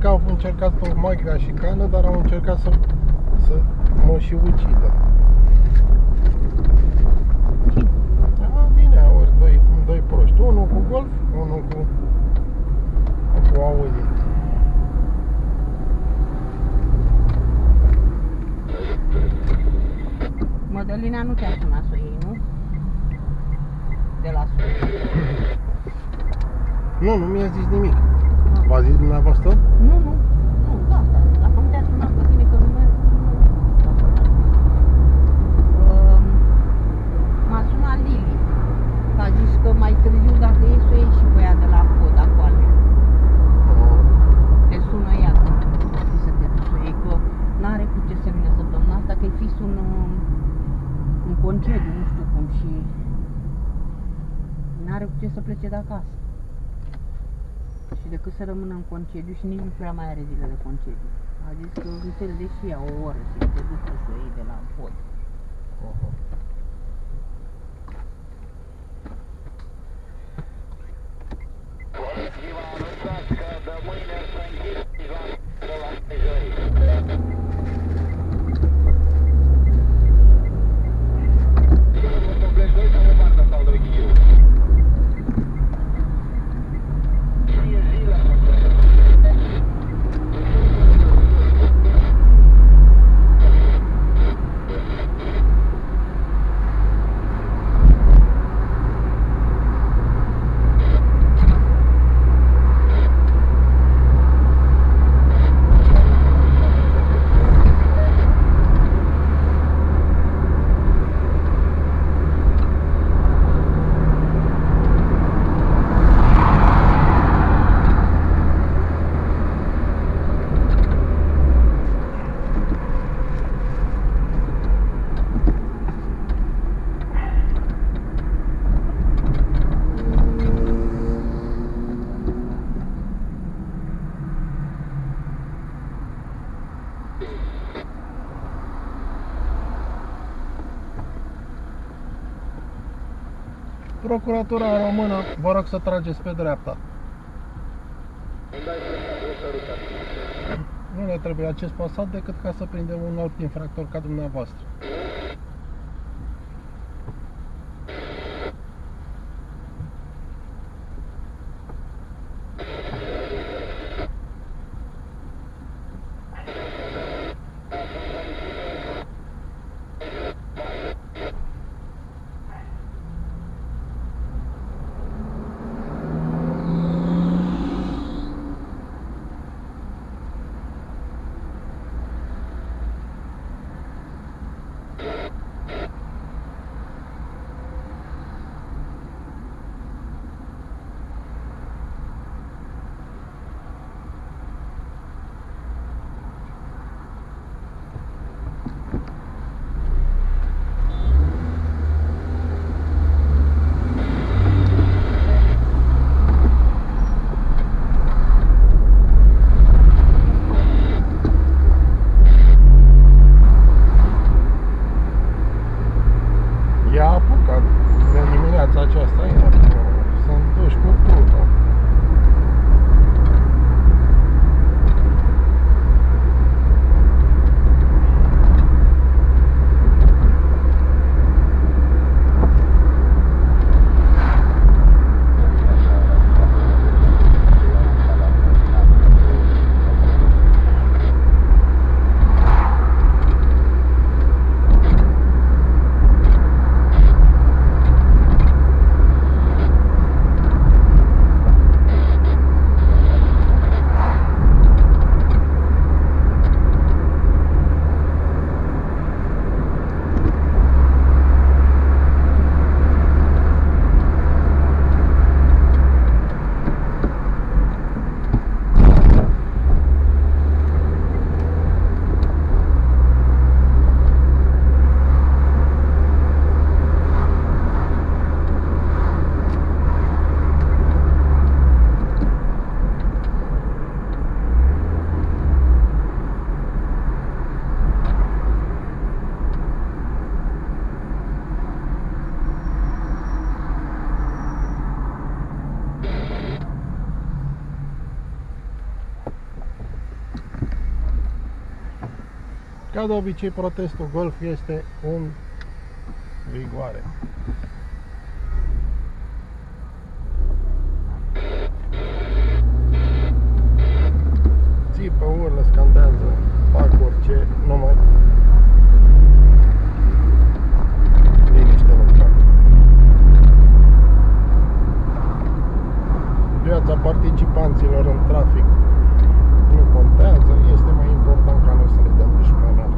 că au încercat tocmai grea și cană, dar au încercat să, să mă și ucidă. Da, bine, ori doi, doi proști. Unul cu Golf, unul cu, cu Audi. Mădălina nu te-a sunat să o iei, nu? De la sus. Nu, nu mi-a zis nimic. V-a zis dumneavoastră? Nu, nu. Nu, gata. Dacă nu te-a sunat pe tine că nu merg, nu. Um, M-a sunat Lili. A zis că mai târziu dacă iei să o ieși și pe ea de la pod acolo. Te sună ea când știi să te duci să o iei, că n-are cu ce să vină săptămâna asta, că e fix un, um, un concediu, nu știu cum, și n-are cu ce să plece de acasă. Și decât să rămână în concediu și nici nu prea mai are zile de concediu. A zis că înțelege și ea o oră și te duci să o iei de la pod. Poliția a anunțat că de mâine să închizi la de la Tejării. Complex 2 sau departe sau de Ghiu? Cinci zile. Procuratura română, vă rog să trageți pe dreapta. Îmi dai semnal, o sărută. Nu ne trebuie acest pasat decât ca să prindem un alt infractor ca dumneavoastră. Ca de obicei, protestul Golf este în vigoare. Țipă, urlă, scandează, fac orice, numai liniște nu fac. Viața participanților în trafic nu contează, este mai important ca noi să le dăm dușmanul.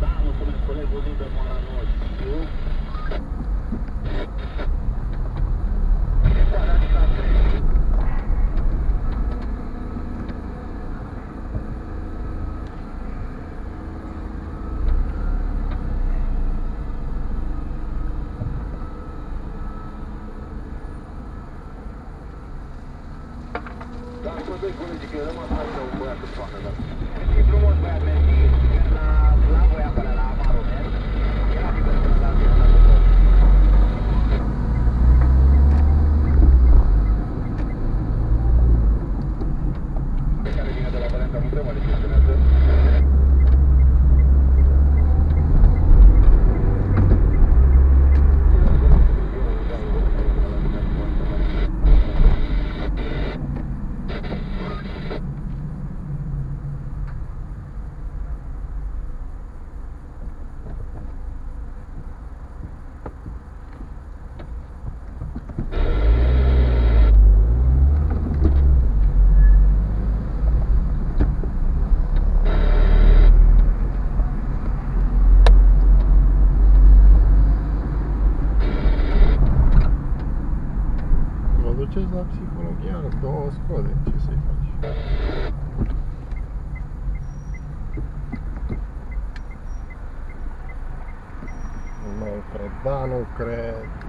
Da, mulțumesc colegul Lieberman la noi. Eu? Da, cu doi colegi, că eu rămas aici la un băiat în față, da. E frumos băiat, mersi. Merg la, la voia până la Amaro, merg. Era liber până la zi, la lucru. Pe care vine de la Valența, nu trebuie să gestionează. Vă duceți la psihologie, două scode, ce să-i faci? Nu cred, da, nu cred.